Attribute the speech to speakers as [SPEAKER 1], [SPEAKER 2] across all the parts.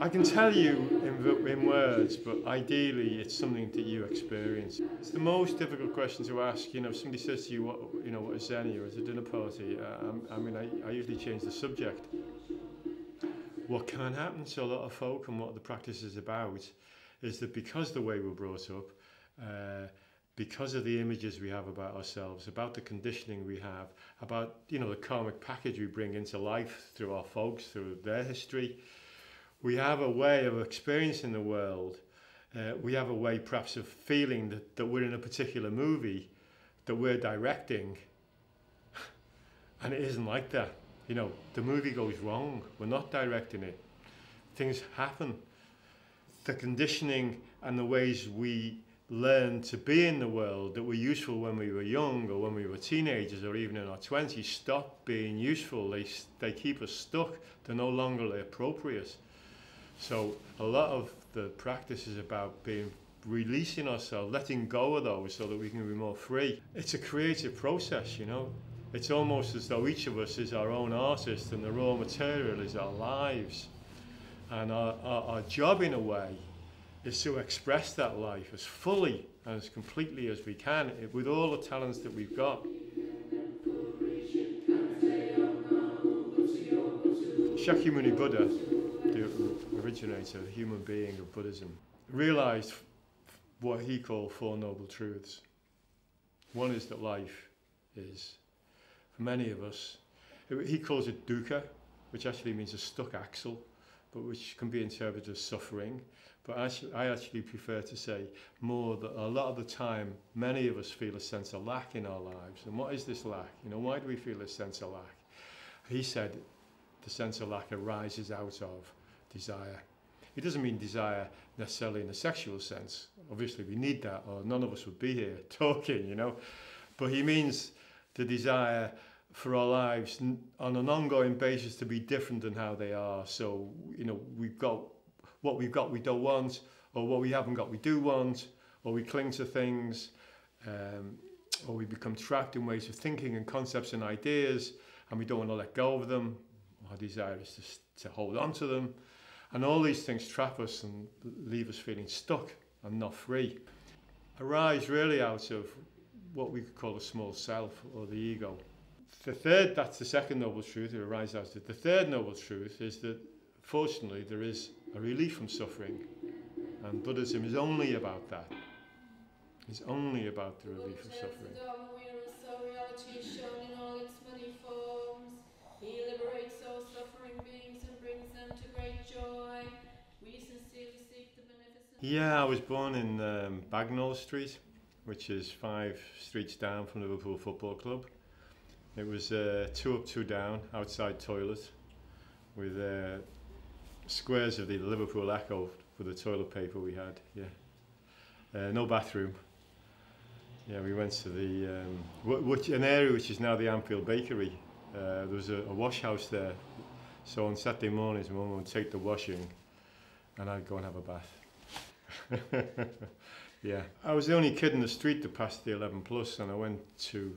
[SPEAKER 1] I can tell you in, in words, but ideally it's something that you experience. It's the most difficult question to ask. You know, if somebody says to you, what, you know, what is Zen or is a dinner party? Uh, I mean, I, I usually change the subject. What can happen to a lot of folk and what the practice is about is that because the way we're brought up, uh, because of the images we have about ourselves, about the conditioning we have, about you know the karmic package we bring into life through our folks, through their history, we have a way of experiencing the world. Uh, we have a way perhaps of feeling that, that we're in a particular movie that we're directing and it isn't like that. You know, the movie goes wrong. We're not directing it. Things happen. The conditioning and the ways we learn to be in the world that were useful when we were young or when we were teenagers or even in our 20s stop being useful. They, they keep us stuck. They're no longer appropriate. So a lot of the practice is about being releasing ourselves, letting go of those so that we can be more free. It's a creative process, you know. It's almost as though each of us is our own artist and the raw material is our lives. And our, our, our job in a way is to express that life as fully and as completely as we can eh, with all the talents that we've got. Shakyamuni Buddha, originator, the human being of Buddhism, realized what he called Four Noble Truths. One is that life is, for many of us, he calls it dukkha, which actually means a stuck axle, but which can be interpreted as suffering. But actually, I actually prefer to say more that a lot of the time, many of us feel a sense of lack in our lives. And what is this lack? You know, why do we feel a sense of lack? He said the sense of lack arises out of desire. It doesn't mean desire necessarily in a sexual sense. Obviously, we need that, or none of us would be here talking, you know. But he means the desire for our lives on an ongoing basis to be different than how they are. So, you know, we've got what we've got we don't want, or what we haven't got we do want, or we cling to things, um, or we become trapped in ways of thinking and concepts and ideas, and we don't want to let go of them. Our desire is to, to hold on to them. And all these things trap us and leave us feeling stuck and not free. Arise really out of what we could call a small self or the ego. The third, that's the second noble truth, it arises out of. it. The third noble truth is that fortunately there is a relief from suffering. And Buddhism is only about that. It's only about the relief of suffering. Yeah, I was born in um, Bagnall Street, which is five streets down from Liverpool Football Club. It was uh, two up, two down, outside toilet, with uh, squares of the Liverpool Echo for the toilet paper we had. Yeah, uh, no bathroom. Yeah, we went to the um, which an area which is now the Anfield Bakery. Uh, there was a, a wash house there, so on Saturday mornings, my mum would take the washing, and I'd go and have a bath. yeah. I was the only kid in the street to pass the 11 plus, and I went to.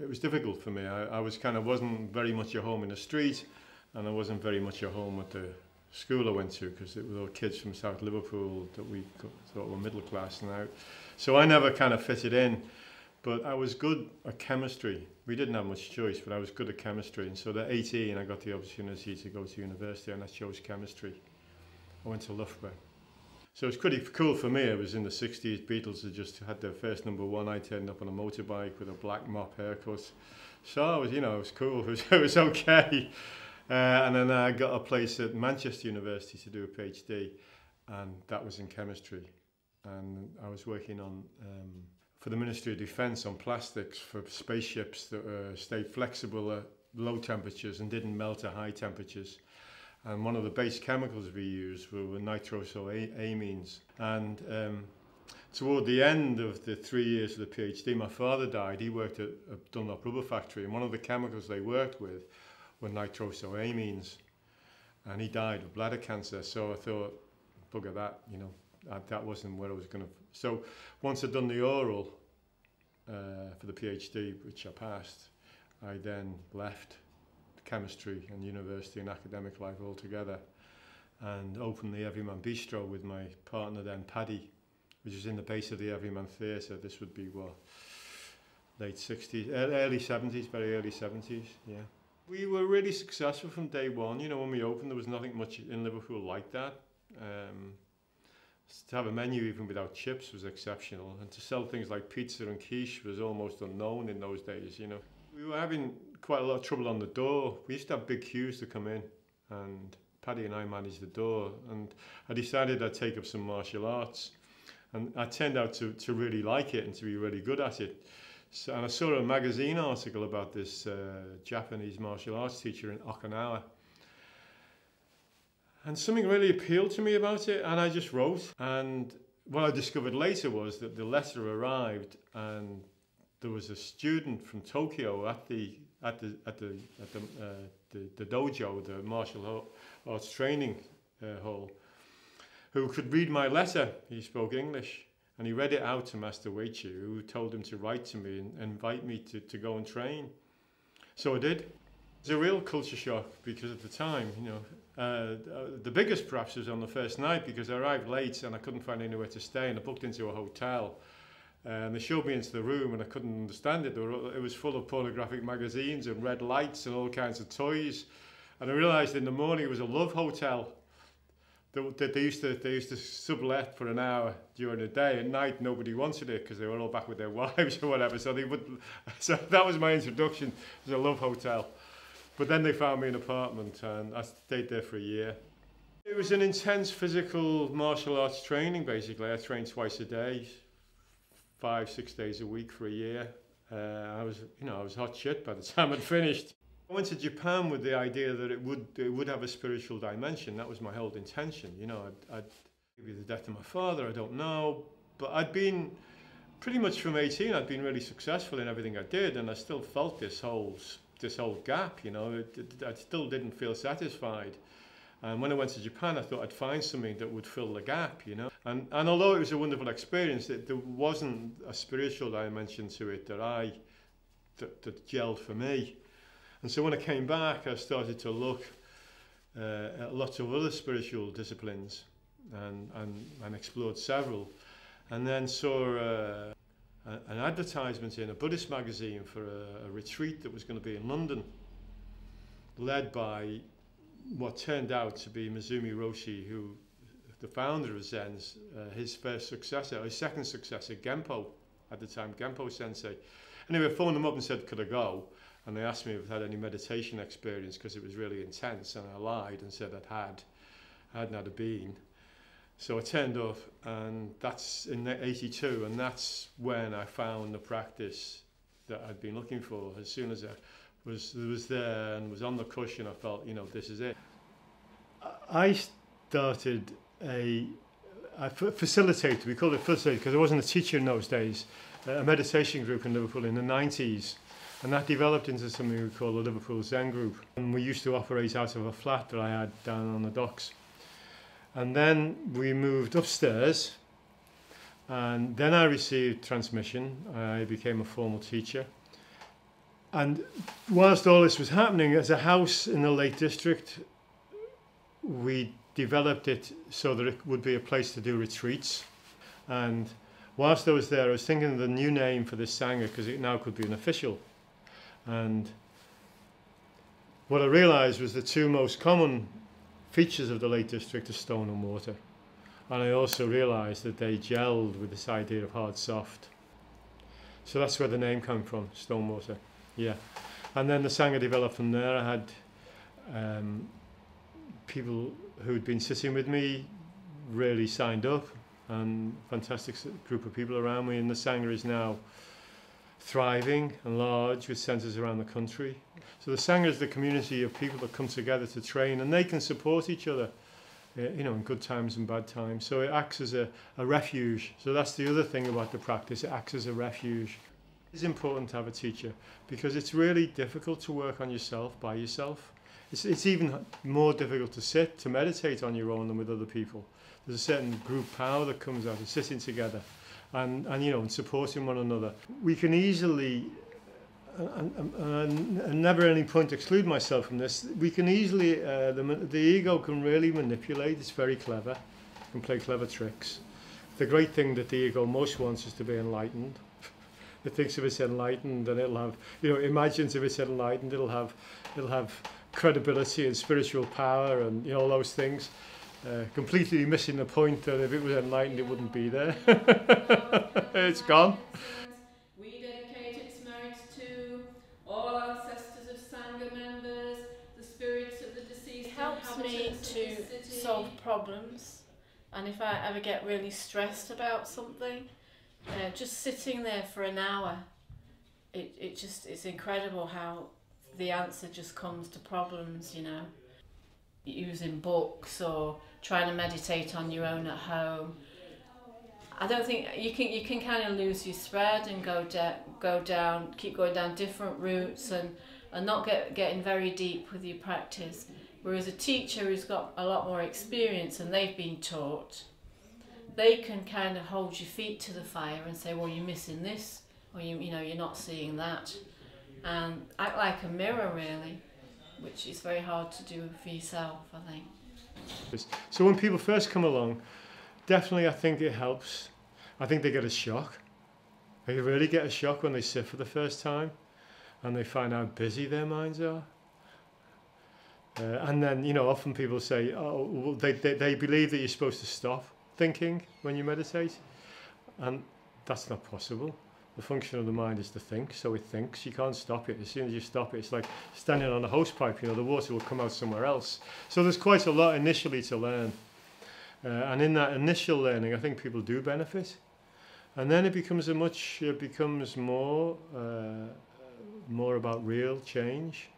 [SPEAKER 1] It was difficult for me. I, I was kind of wasn't very much at home in the street, and I wasn't very much at home at the school I went to because it was all kids from South Liverpool that we thought were middle class now. So I never kind of fitted in, but I was good at chemistry. We didn't have much choice, but I was good at chemistry. And so at 18, I got the opportunity to go to university and I chose chemistry. I went to Loughborough. So it was pretty cool for me. It was in the 60s. Beatles had just had their first number one. I turned up on a motorbike with a black mop haircut. So I was, you know, it was cool. It was, it was okay. Uh, and then I got a place at Manchester University to do a PhD, and that was in chemistry. And I was working on um, for the Ministry of Defence on plastics for spaceships that uh, stayed flexible at low temperatures and didn't melt at high temperatures. And one of the base chemicals we used were, were nitrosamines. And um, toward the end of the three years of the PhD, my father died. He worked at a Dunlop rubber factory, and one of the chemicals they worked with were nitrosamines. And he died of bladder cancer. So I thought, bugger that, you know, I, that wasn't where I was going to. So once I'd done the oral uh, for the PhD, which I passed, I then left chemistry and university and academic life all together and opened the Everyman Bistro with my partner then, Paddy, which was in the base of the Everyman Theatre. This would be what late 60s, early 70s, very early 70s, yeah. We were really successful from day one. You know, when we opened, there was nothing much in Liverpool like that. Um, to have a menu even without chips was exceptional, and to sell things like pizza and quiche was almost unknown in those days. You know, we were having quite a lot of trouble on the door. We used to have big queues to come in, and Paddy and I managed the door, and I decided I'd take up some martial arts, and I turned out to to really like it and to be really good at it. So, and I saw a magazine article about this uh, Japanese martial arts teacher in Okinawa. And something really appealed to me about it, and I just wrote. And what I discovered later was that the letter arrived, and there was a student from Tokyo at the at the at the at the, uh, the, the dojo, the martial arts training uh, hall, who could read my letter. He spoke English, and he read it out to Master Weichu, who told him to write to me and invite me to, to go and train. So I did. It was a real culture shock because at the time, you know, uh, the biggest perhaps was on the first night because I arrived late and I couldn't find anywhere to stay and I booked into a hotel. And they showed me into the room and I couldn't understand it. Were, it was full of pornographic magazines and red lights and all kinds of toys. And I realised in the morning it was a love hotel they, they used to they used to sublet for an hour during the day. At night, nobody wanted it because they were all back with their wives or whatever. So they would. So that was my introduction. Was a love hotel. But then they found me an apartment, and I stayed there for a year. It was an intense physical martial arts training. Basically, I trained twice a day, five six days a week for a year. Uh, I was, you know, I was hot shit by the time I'd finished. I went to Japan with the idea that it would it would have a spiritual dimension. That was my whole intention. You know, I'd, I'd maybe the death of my father. I don't know, but I'd been pretty much from 18. I'd been really successful in everything I did, and I still felt this whole this whole gap. You know, it, it, I still didn't feel satisfied. And when I went to Japan, I thought I'd find something that would fill the gap, you know. And, and although it was a wonderful experience, it, there wasn't a spiritual dimension to it that I, that, that gelled for me. And so when I came back, I started to look uh, at lots of other spiritual disciplines and, and, and explored several. And then saw uh, an advertisement in a Buddhist magazine for a, a retreat that was going to be in London, led by what turned out to be Mizumi Roshi, who the founder of Zen's, uh, his first successor, his second successor, Genpo, at the time, Genpo Sensei. Anyway, I phoned them up and said, could I go? And they asked me if I'd had any meditation experience because it was really intense, and I lied and said I'd had. I hadn't had a bean. So I turned up, and that's in 82, and that's when I found the practice that I'd been looking for. As soon as I was, was there and was on the cushion, I felt, you know, this is it. I started a, a facilitator, we called it facilitator because I wasn't a teacher in those days, a meditation group in Liverpool in the 90s. And that developed into something we call the Liverpool Zen Group. And we used to operate out of a flat that I had down on the docks. And then we moved upstairs. And then I received transmission. I became a formal teacher. And whilst all this was happening, as a house in the Lake District, we developed it so that it would be a place to do retreats. And whilst I was there, I was thinking of the new name for this Sangha because it now could be an official and what I realised was the two most common features of the Lake District are stone and water. And I also realised that they gelled with this idea of hard soft. So that's where the name came from, stone water. Yeah. And then the Sangha developed from there. I had um, people who'd been sitting with me really signed up and fantastic group of people around me. And the Sangha is now thriving and large with centres around the country. So the Sangha is the community of people that come together to train and they can support each other, uh, you know, in good times and bad times. So it acts as a, a refuge. So that's the other thing about the practice, it acts as a refuge. It's important to have a teacher because it's really difficult to work on yourself by yourself. It's, it's even more difficult to sit, to meditate on your own than with other people. There's a certain group power that comes out of sitting together and, and you know, and supporting one another. We can easily and, and, and never at any point exclude myself from this, we can easily, uh, the, the ego can really manipulate, it's very clever, it can play clever tricks. The great thing that the ego most wants is to be enlightened. It thinks if it's enlightened, then it'll have, you know, imagines if it's enlightened, it'll have, it'll have credibility and spiritual power and you know all those things. Uh, completely missing the point that if it was enlightened, it wouldn't be there. it's gone.
[SPEAKER 2] We dedicate its merits to all ancestors of Sangha members, the spirits of the deceased
[SPEAKER 3] It helps me to solve problems, and if I ever get really stressed about something, uh, just sitting there for an hour, it, it just it's incredible how the answer just comes to problems. You know, using books or trying to meditate on your own at home. I don't think you can you can kind of lose your thread and go down go down keep going down different routes and and not get getting very deep with your practice. Whereas a teacher who's got a lot more experience and they've been taught, they can kind of hold your feet to the fire and say, well, you're missing this, or you, you know, you're not seeing that, and act like a mirror really, which is very hard to do for yourself, I think.
[SPEAKER 1] So when people first come along, definitely I think it helps. I think they get a shock. They really get a shock when they sit for the first time and they find how busy their minds are. Uh, and then, you know, often people say, oh, well, they, they, they believe that you're supposed to stop thinking when you meditate. And that's not possible. The function of the mind is to think, so it thinks. You can't stop it. As soon as you stop it, it's like standing on a hose pipe, you know, the water will come out somewhere else. So there's quite a lot initially to learn. Uh, and in that initial learning, I think people do benefit. And then it becomes a much, it becomes more, uh, more about real change.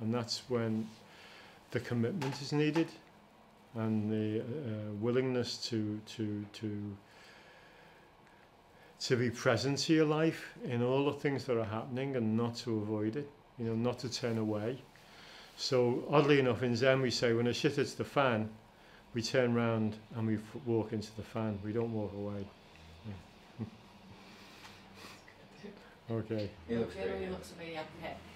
[SPEAKER 1] And that's when the commitment is needed and the uh, willingness to, to, to, to be present to your life in all the things that are happening and not to avoid it, you know, not to turn away. So oddly enough, in Zen we say when a shit hits the fan, we turn round and we walk into the fan. We don't walk away. Okay.
[SPEAKER 4] He looks very
[SPEAKER 3] Really looks to be, yeah.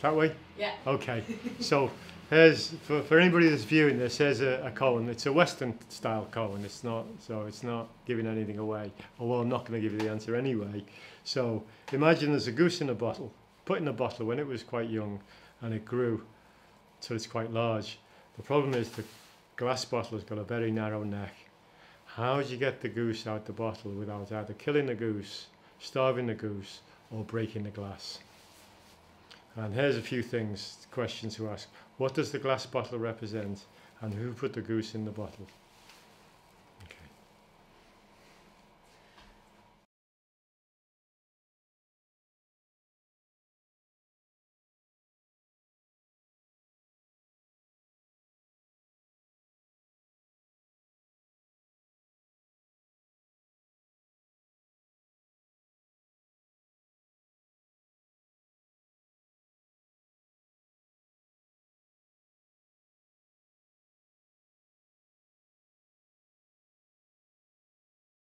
[SPEAKER 1] That way?
[SPEAKER 3] Yeah.
[SPEAKER 1] Okay. so here's for, for anybody that's viewing this, here's a, a koan. It's a Western style koan. It's not so it's not giving anything away. Although I'm not going to give you the answer anyway. So imagine there's a goose in a bottle. Put in a bottle when it was quite young, and it grew till it's quite large. The problem is the glass bottle has got a very narrow neck. How do you get the goose out the bottle without either killing the goose, starving the goose, or breaking the glass? And here's a few things, questions to ask. What does the glass bottle represent? And who put the goose in the bottle?